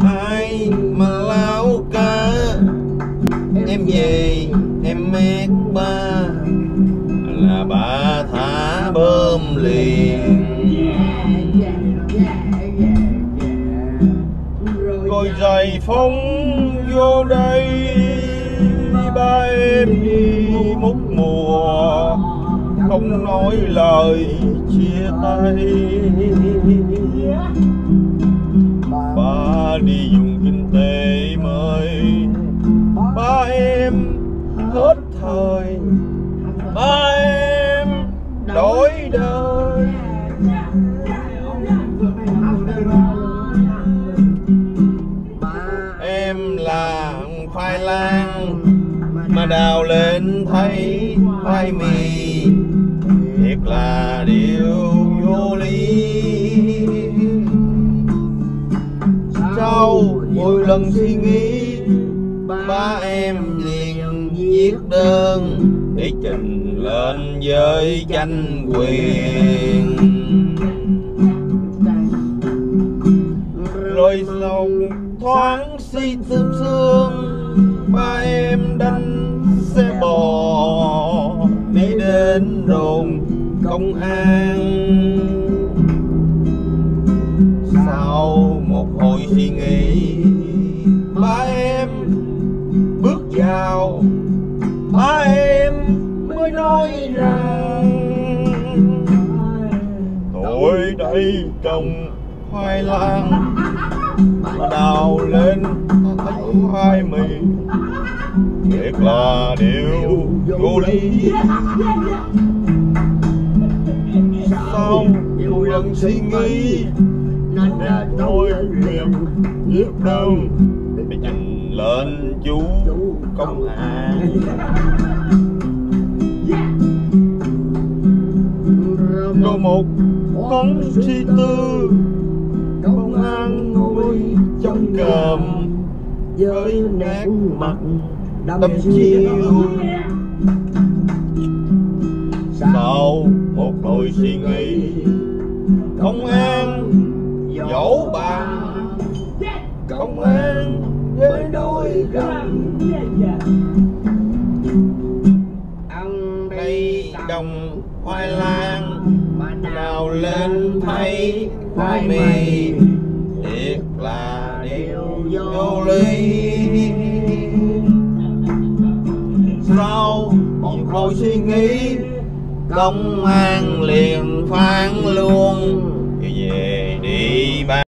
ai mà lao cá? Em về, em mét ba. Là bà thả bơm liền. Rồi giày phóng vô đây, ba em đi múc mùa không nói lời chia tay. Ba đi dùng kinh tế mới. Ba em hết thời. Ba em đổi đời. Em là khoai lang mà đào lên thấy khoai mì là điều vô lý. Sau mỗi lần suy nghĩ, ba em liền viết đơn để trình lên với tranh quyền. Rồi sau thoáng suy sương sương, ba em đánh xe bò đi đến đồn công an. Sau một hồi suy nghĩ, ba em bước vào. Ba em mới nói rằng tôi đây trồng khoai lang đào lên thấy khoai mì thiệt là điều vô lý sau nhiều lần suy nghĩ. nên tôi liền viết đơn để trình lên chú. Công an. Rồi một con suy tư. công an ngồi trong cầm với nét mặt đăm chiêu người suy nghĩ. Công an dỗ bàn công an, với đôi rằng ăn đây đồng khoai lang, nào lên thấy khoai mì. Thiệt là điều vô lý. Sau một hồi suy nghĩ công an liền phán luôn. Về đi ba.